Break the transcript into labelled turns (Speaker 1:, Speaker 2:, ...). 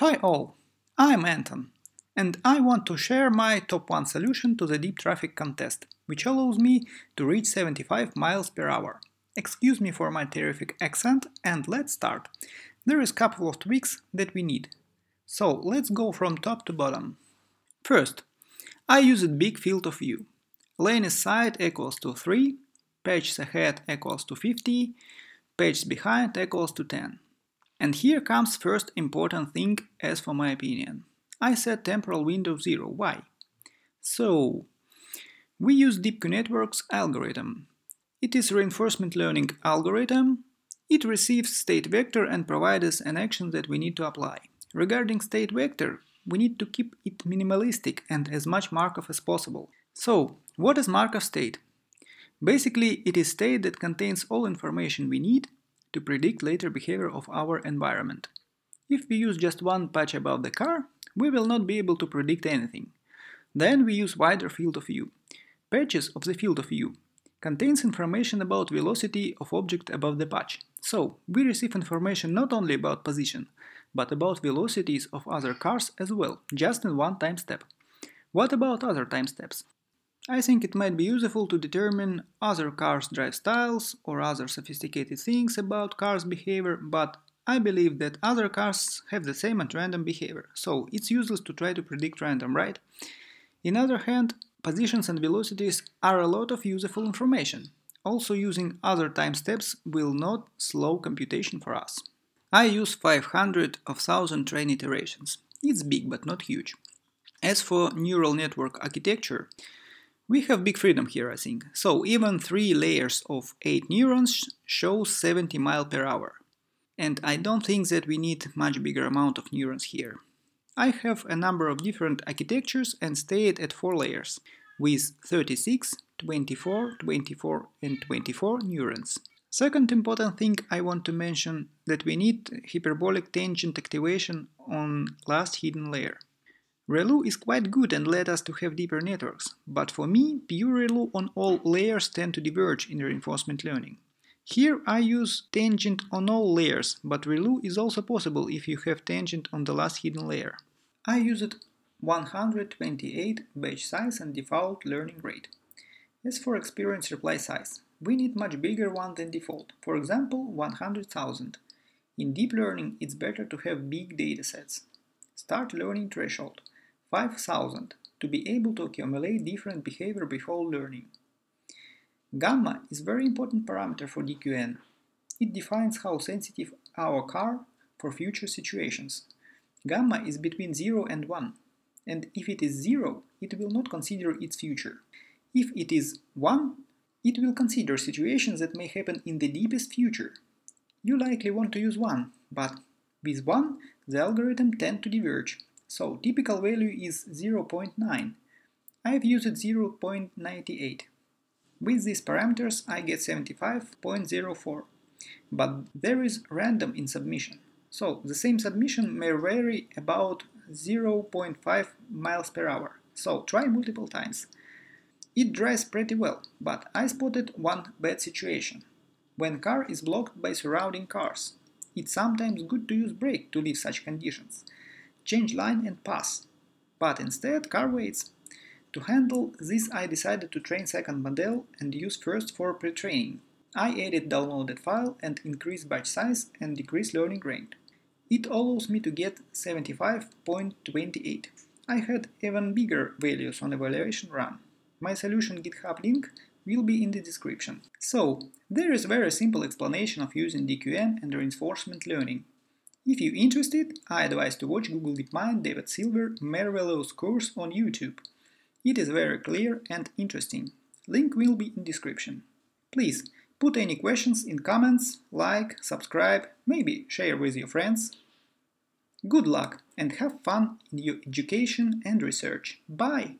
Speaker 1: Hi all, I'm Anton, and I want to share my top 1 solution to the deep traffic contest, which allows me to reach 75 miles per hour. Excuse me for my terrific accent, and let's start. There is a couple of tweaks that we need. So let's go from top to bottom. First, I used big field of view. Lane side equals to 3, patches ahead equals to 50, patches behind equals to 10. And here comes first important thing as for my opinion. I set temporal window 0. Why? So, we use DeepQ-Networks algorithm. It is reinforcement learning algorithm. It receives state vector and provides an action that we need to apply. Regarding state vector, we need to keep it minimalistic and as much Markov as possible. So, what is Markov state? Basically, it is state that contains all information we need to predict later behavior of our environment. If we use just one patch above the car, we will not be able to predict anything. Then we use wider field of view. Patches of the field of view contains information about velocity of object above the patch. So, we receive information not only about position, but about velocities of other cars as well, just in one time step. What about other time steps? I think it might be useful to determine other cars' drive styles or other sophisticated things about cars' behavior, but I believe that other cars have the same and random behavior, so it's useless to try to predict random, right? In other hand, positions and velocities are a lot of useful information. Also using other time steps will not slow computation for us. I use 500 of 1000 train iterations. It's big but not huge. As for neural network architecture, we have big freedom here, I think. So even 3 layers of 8 neurons show 70 mile per hour. And I don't think that we need much bigger amount of neurons here. I have a number of different architectures and stayed at 4 layers, with 36, 24, 24 and 24 neurons. Second important thing I want to mention that we need hyperbolic tangent activation on last hidden layer. ReLU is quite good and led us to have deeper networks, but for me, pure ReLU on all layers tend to diverge in reinforcement learning. Here I use tangent on all layers, but ReLU is also possible if you have tangent on the last hidden layer. I used 128 batch size and default learning rate. As for experience replay size, we need much bigger one than default, for example 100,000. In deep learning it's better to have big datasets. Start learning threshold. 5000 to be able to accumulate different behavior before learning. Gamma is very important parameter for DQN. It defines how sensitive our car for future situations. Gamma is between 0 and 1, and if it is 0, it will not consider its future. If it is 1, it will consider situations that may happen in the deepest future. You likely want to use 1, but with 1, the algorithm tend to diverge. So typical value is 0.9. I've used 0.98. With these parameters I get 75.04. But there is random in submission. So the same submission may vary about 0.5 miles per hour. So try multiple times. It drives pretty well, but I spotted one bad situation. When car is blocked by surrounding cars, it's sometimes good to use brake to leave such conditions change line and pass. But instead car waits. To handle this I decided to train second model and use first for pre-training. I added downloaded file and increased batch size and decreased learning rate. It allows me to get 75.28. I had even bigger values on evaluation run. My solution GitHub link will be in the description. So, there is very simple explanation of using DQN and reinforcement learning. If you're interested, I advise to watch Google DeepMind David Silver marvelous course on YouTube. It is very clear and interesting. Link will be in description. Please put any questions in comments, like, subscribe, maybe share with your friends. Good luck and have fun in your education and research. Bye!